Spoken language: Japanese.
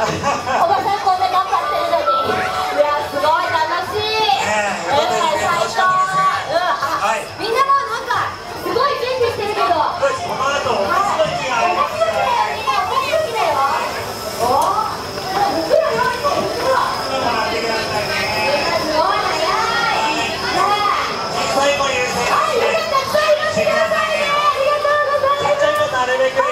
おばさんこんな頑張ってるのにいやすごい楽しい、えーたうん、はいみんなもなんかすごい準備してるけどこの後お菓子がありまみんなお菓子だよおお袋用意して袋くさいねすごい、んたいらしてくださいねありがとうございます。